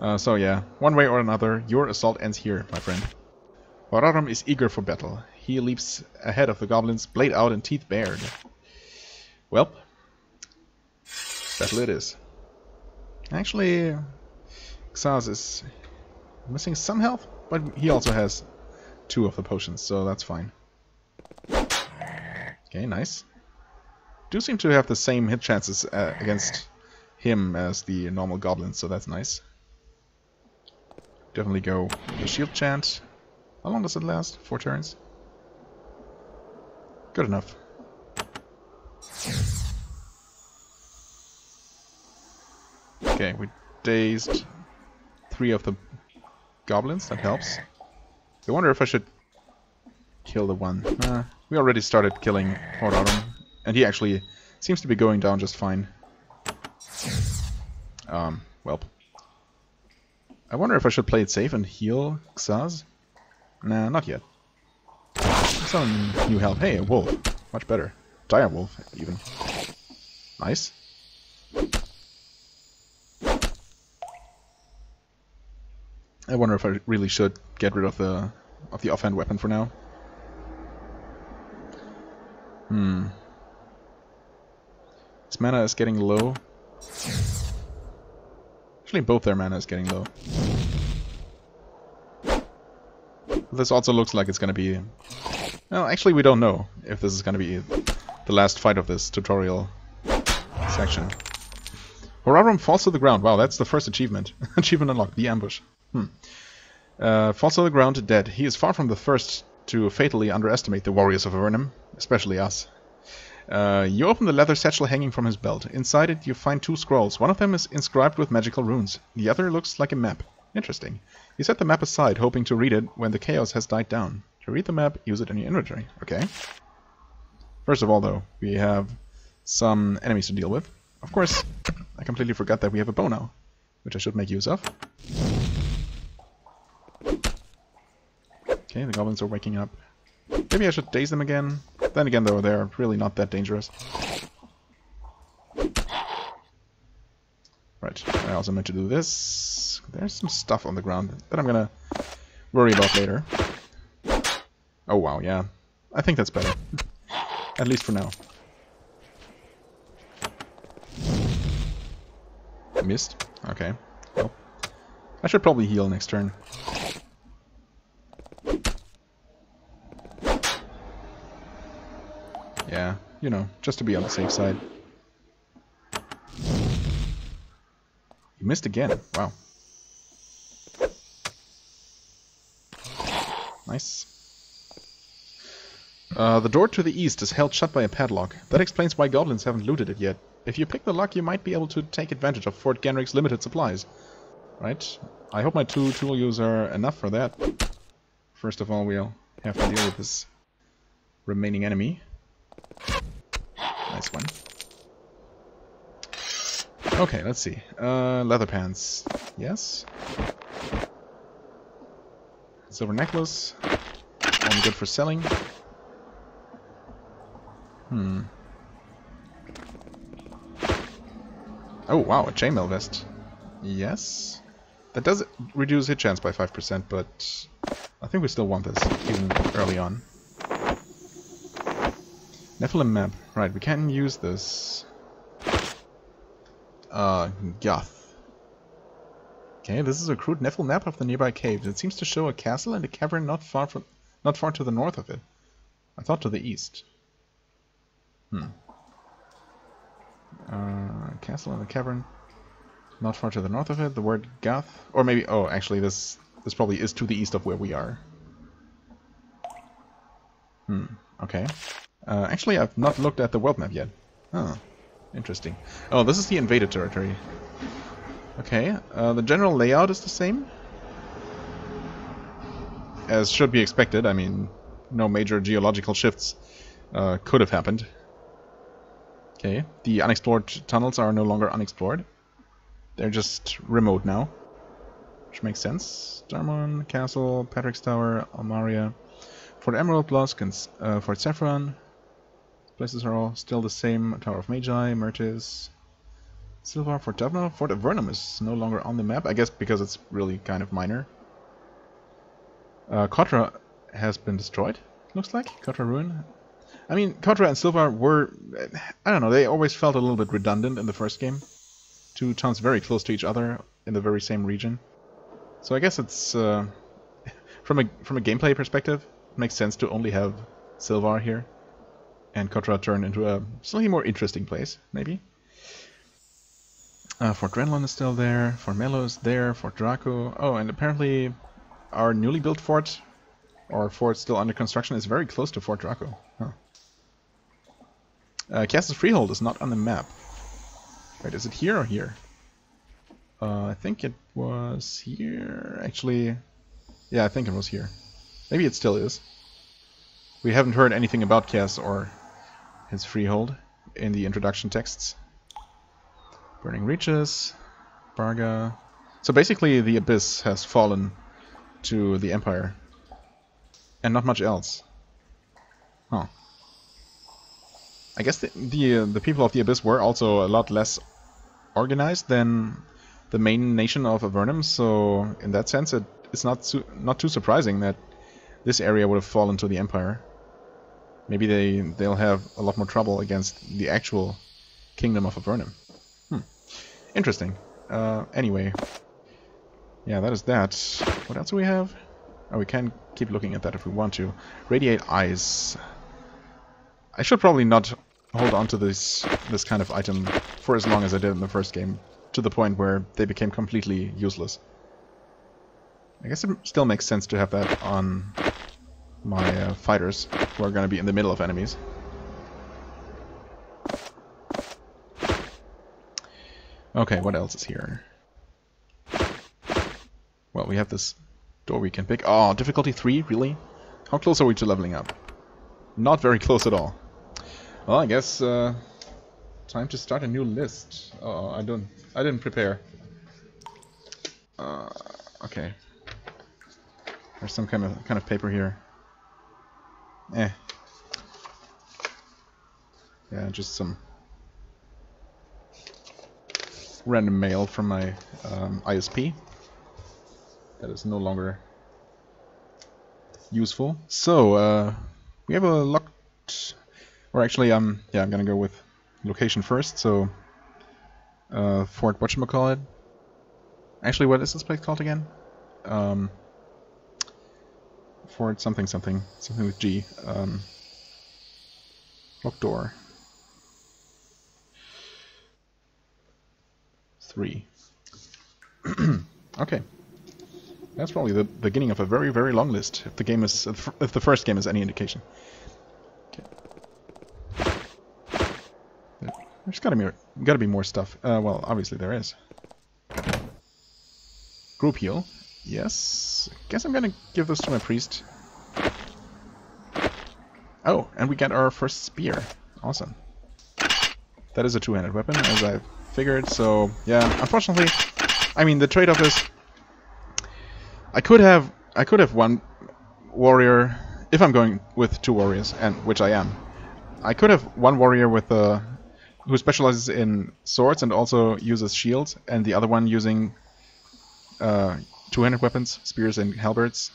Uh, so yeah, one way or another, your assault ends here, my friend. Horarum is eager for battle. He leaps ahead of the goblins, blade out and teeth bared. Welp. Battle it is. Actually, Xaz is missing some health, but he also has two of the potions, so that's fine. Okay, nice. Do seem to have the same hit chances uh, against him as the normal goblins, so that's nice. Definitely go the shield chant. How long does it last? Four turns? Good enough. Okay, we dazed three of the goblins. That helps. I wonder if I should kill the one. Uh, we already started killing Horarum, and he actually seems to be going down just fine. Um, well. I wonder if I should play it safe and heal Xaz? Nah, not yet. Some new help. Hey, a wolf. Much better. Dire wolf, even. Nice. I wonder if I really should get rid of the of the offhand weapon for now. Hmm. His mana is getting low. Actually, both their mana is getting low. This also looks like it's going to be... Well, actually, we don't know if this is going to be the last fight of this tutorial section. Horarum falls to the ground. Wow, that's the first achievement. [laughs] achievement unlocked. The ambush. Hmm. Uh, falls to the ground dead. He is far from the first to fatally underestimate the warriors of Avernum, especially us. Uh, you open the leather satchel hanging from his belt. Inside it you find two scrolls. One of them is inscribed with magical runes. The other looks like a map. Interesting. You set the map aside, hoping to read it when the chaos has died down. To read the map, use it in your inventory. Okay. First of all, though, we have some enemies to deal with. Of course, [coughs] I completely forgot that we have a bow now, which I should make use of. Okay, the goblins are waking up. Maybe I should daze them again. Then again, though, they're really not that dangerous. Right, I also meant to do this. There's some stuff on the ground that I'm gonna worry about later. Oh wow, yeah. I think that's better. At least for now. Missed? Okay. Well. I should probably heal next turn. Yeah, you know, just to be on the safe side. You missed again. Wow. Nice. Uh, the door to the east is held shut by a padlock. That explains why goblins haven't looted it yet. If you pick the lock, you might be able to take advantage of Fort Genrik's limited supplies. Right? I hope my two tool use are enough for that. First of all, we'll have to deal with this remaining enemy. Nice one. Okay, let's see. Uh, leather pants. Yes. Silver necklace. Good for selling. Hmm. Oh, wow, a chainmail vest. Yes. That does reduce hit chance by 5%, but I think we still want this, even early on. Nephilim map. Right, we can use this. Uh, Goth. Okay, this is a crude Nephilim map of the nearby caves. It seems to show a castle and a cavern not far from, not far to the north of it. I thought to the east. Hmm. Uh, castle and a cavern. Not far to the north of it. The word Goth. Or maybe... Oh, actually, this this probably is to the east of where we are. Hmm. Okay. Uh, actually, I've not looked at the world map yet. Oh. Interesting. Oh, this is the invaded territory. Okay. Uh, the general layout is the same. As should be expected. I mean, no major geological shifts uh, could have happened. Okay, the unexplored tunnels are no longer unexplored. They're just remote now. Which makes sense. Dharmon, Castle, Patrick's Tower, Almaria, Fort Emerald and uh, Fort Saffron. Places are all still the same. Tower of Magi, Mertis, Silvar, Fort Dubna. Fort Avernum is no longer on the map, I guess because it's really kind of minor. Uh, Kotra has been destroyed, looks like. Kotra Ruin. I mean, Kotra and Silvar were, I don't know, they always felt a little bit redundant in the first game. Two towns very close to each other in the very same region. So I guess it's, uh, [laughs] from a from a gameplay perspective, it makes sense to only have Silvar here. And Kotra turn into a slightly more interesting place, maybe. Uh, Fort Drenlon is still there, Fort Melo is there, Fort Draco. Oh, and apparently our newly built fort, or fort still under construction, is very close to Fort Draco. Huh. Uh, Freehold is not on the map. Wait, is it here or here? Uh, I think it was here. Actually, yeah, I think it was here. Maybe it still is. We haven't heard anything about Cass or his freehold in the introduction texts. Burning Reaches, Barga. So basically the Abyss has fallen to the Empire. And not much else. Huh. I guess the the, uh, the people of the Abyss were also a lot less organized than the main nation of Avernum, so in that sense it, it's not not too surprising that this area would have fallen to the Empire. Maybe they they'll have a lot more trouble against the actual kingdom of Avernum. Hmm. Interesting. Uh, anyway, yeah, that is that. What else do we have? Oh, we can keep looking at that if we want to. Radiate Eyes. I should probably not hold on to this this kind of item for as long as I did in the first game, to the point where they became completely useless. I guess it still makes sense to have that on my uh, fighters, who are going to be in the middle of enemies. Okay, what else is here? Well, we have this door we can pick. Oh, difficulty 3? Really? How close are we to leveling up? Not very close at all. Well, I guess uh, time to start a new list. Oh, I don't, I didn't prepare. Uh, okay. There's some kind of kind of paper here. Eh. Yeah, just some random mail from my um, ISP. That is no longer useful. So, uh, we have a locked or actually, um, yeah, I'm gonna go with location first. So, uh, Fort whatchamacallit. Actually, what is this place called again? Um, Fort something something. Something with G. Um, lock door. Three. [clears throat] okay. That's probably the beginning of a very, very long list, if the game is, if the first game is any indication. Okay. There's gotta be, gotta be more stuff. Uh, well, obviously there is. Group heal. Yes. I Guess I'm gonna give this to my priest. Oh, and we get our first spear. Awesome. That is a two-handed weapon, as I figured, so yeah, unfortunately, I mean, the trade-off is I could have I could have one warrior if I'm going with two warriors, and which I am. I could have one warrior with a who specializes in swords and also uses shields, and the other one using uh, two-handed weapons, spears and halberds.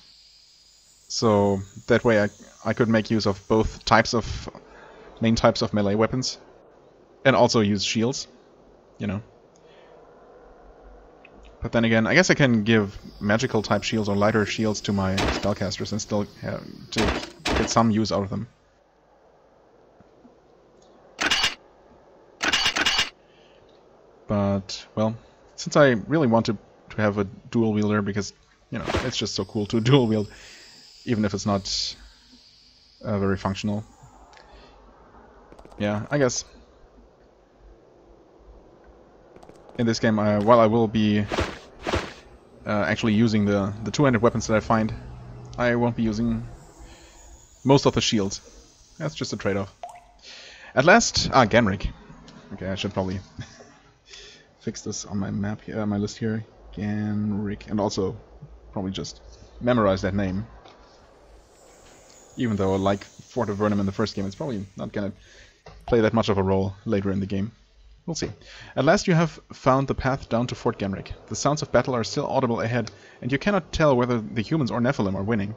So that way I I could make use of both types of main types of melee weapons, and also use shields. You know. But then again, I guess I can give magical type shields or lighter shields to my spellcasters and still have to get some use out of them. But, well, since I really want to, to have a dual wielder because, you know, it's just so cool to [laughs] dual wield, even if it's not uh, very functional. Yeah, I guess in this game, uh, while I will be uh, actually using the, the two-handed weapons that I find, I won't be using most of the shields. That's just a trade-off. At last, ah, Ganrick. Okay, I should probably [laughs] fix this on my map here, uh, my list here. Ganrick, and also probably just memorize that name. Even though, like Fort Avernum in the first game, it's probably not gonna play that much of a role later in the game. We'll see. At last you have found the path down to Fort Ganrick. The sounds of battle are still audible ahead, and you cannot tell whether the humans or Nephilim are winning.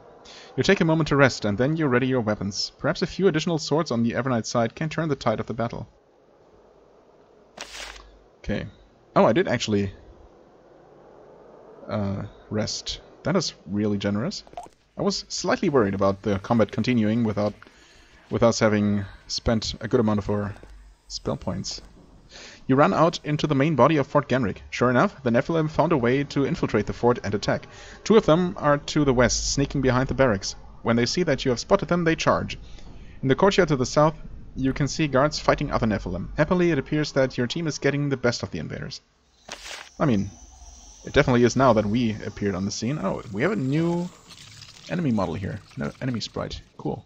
You take a moment to rest, and then you ready your weapons. Perhaps a few additional swords on the Avernite side can turn the tide of the battle. Okay. Oh, I did actually uh, rest. That is really generous. I was slightly worried about the combat continuing without with us having spent a good amount of our spell points. You run out into the main body of Fort Ganrick. Sure enough, the Nephilim found a way to infiltrate the fort and attack. Two of them are to the west, sneaking behind the barracks. When they see that you have spotted them, they charge. In the courtyard to the south, you can see guards fighting other Nephilim. Happily, it appears that your team is getting the best of the invaders. I mean, it definitely is now that we appeared on the scene. Oh, we have a new enemy model here. No, enemy sprite. Cool.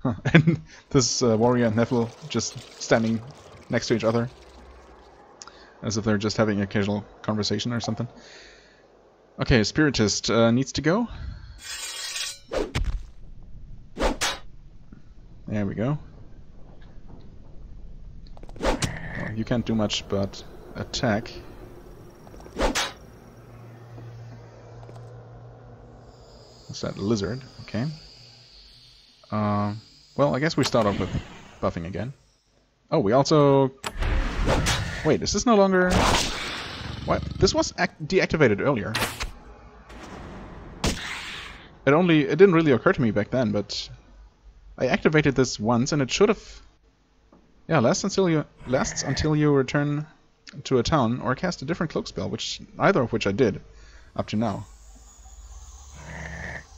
Huh. [laughs] and this uh, warrior and Nephil just standing next to each other. As if they're just having a casual conversation or something. Okay, Spiritist uh, needs to go. There we go. Well, you can't do much but attack. What's that? Lizard. Okay. Uh, well, I guess we start off with buffing again. Oh, we also... Wait, this is this no longer... What? This was deactivated earlier. It only... It didn't really occur to me back then, but... I activated this once, and it should have... Yeah, lasts until you lasts until you return to a town or cast a different cloak spell, which neither of which I did up to now.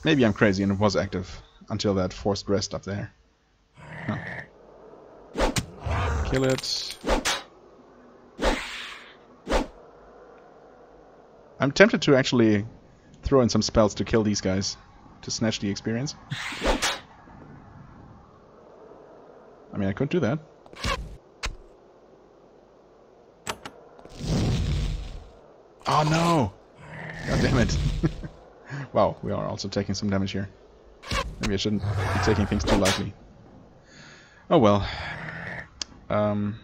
Maybe I'm crazy and it was active until that forced rest up there. Huh. Kill it. I'm tempted to actually throw in some spells to kill these guys. To snatch the experience. I mean, I could do that. Oh no! God damn it. [laughs] wow, we are also taking some damage here. Maybe I shouldn't be taking things too lightly. Oh well. Um,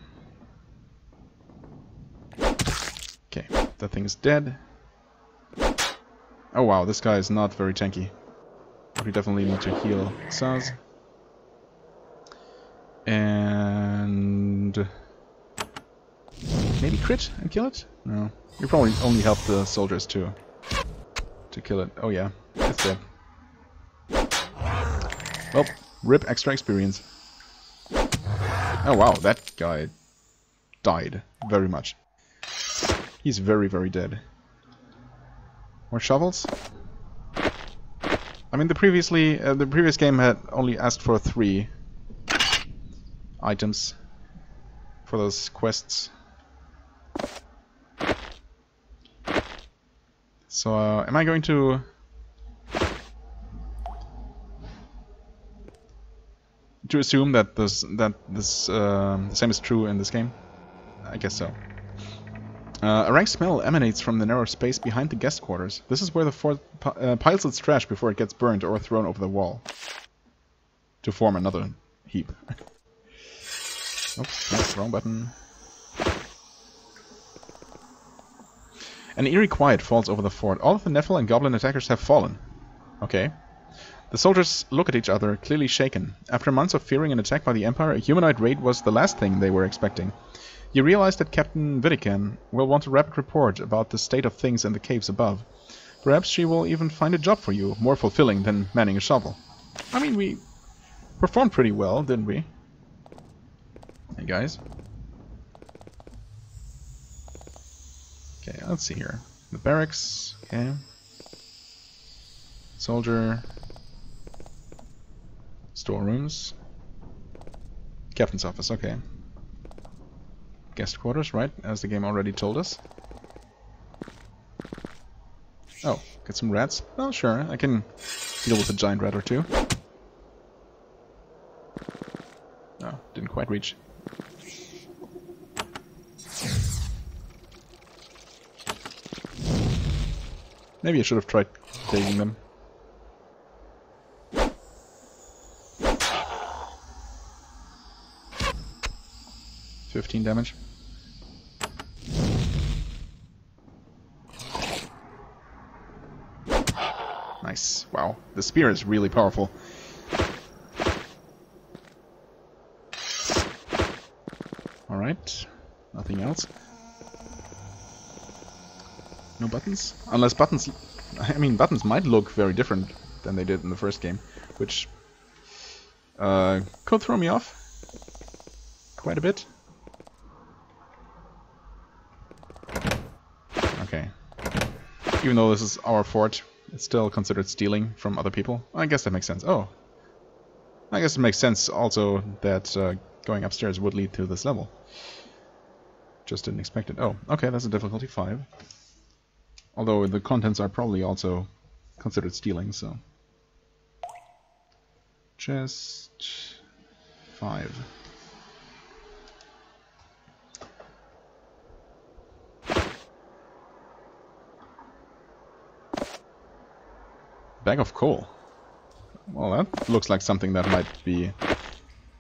okay, that thing is dead. Oh wow, this guy is not very tanky. We definitely need to heal Xaz. And... Maybe crit and kill it? No. You probably only help the soldiers to to kill it. Oh yeah, it's dead. Well, rip extra experience. Oh wow, that guy died very much. He's very, very dead. More shovels? I mean, the previously uh, the previous game had only asked for three items for those quests. So, uh, am I going to... to assume that this that this uh, the same is true in this game? I guess so. Uh, a rank smell emanates from the narrow space behind the guest quarters. This is where the fort uh, piles its trash before it gets burned or thrown over the wall. To form another heap. [laughs] Oops, wrong button. An eerie quiet falls over the fort. All of the Nephil and Goblin attackers have fallen. Okay. The soldiers look at each other, clearly shaken. After months of fearing an attack by the Empire, a humanoid raid was the last thing they were expecting. You realize that Captain Vidican will want a rapid report about the state of things in the caves above. Perhaps she will even find a job for you, more fulfilling than manning a shovel. I mean, we performed pretty well, didn't we? Hey guys. Okay, let's see here. The barracks, okay. Soldier. Storerooms. Captain's office, okay. Guest quarters, right? As the game already told us. Oh, get some rats? Well, sure, I can deal with a giant rat or two. Oh, didn't quite reach. Maybe I should have tried taking them. Fifteen damage. Nice. Wow. The spear is really powerful. Alright. Nothing else. No buttons? Unless buttons... I mean, buttons might look very different than they did in the first game, which uh, could throw me off quite a bit. Okay. Even though this is our fort, it's still considered stealing from other people. I guess that makes sense. Oh. I guess it makes sense also that uh, going upstairs would lead to this level. Just didn't expect it. Oh, okay, that's a difficulty 5. Although the contents are probably also considered stealing, so... Chest... 5. Bag of coal. Well, that looks like something that might be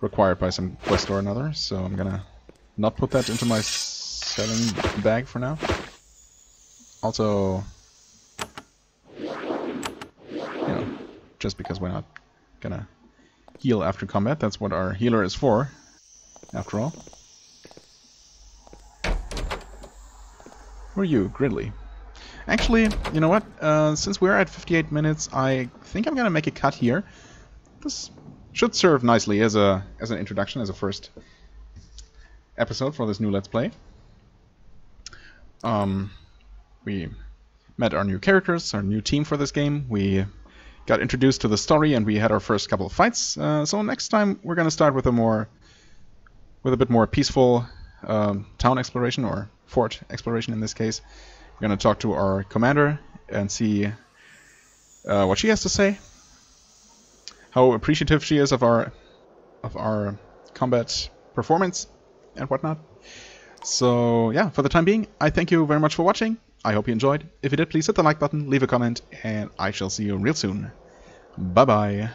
required by some quest or another, so I'm gonna not put that into my selling bag for now. Also, you know, just because we're not gonna heal after combat, that's what our healer is for, after all. Who are you? Gridley. Actually, you know what? Uh, since we're at 58 minutes, I think I'm gonna make a cut here. This should serve nicely as a as an introduction, as a first episode for this new Let's Play. Um, we met our new characters, our new team for this game. We got introduced to the story, and we had our first couple of fights. Uh, so next time we're gonna start with a more, with a bit more peaceful um, town exploration or fort exploration in this case. We're gonna talk to our commander and see uh, what she has to say. How appreciative she is of our of our combat performance and whatnot. So yeah, for the time being, I thank you very much for watching. I hope you enjoyed. If you did, please hit the like button, leave a comment, and I shall see you real soon. Bye bye.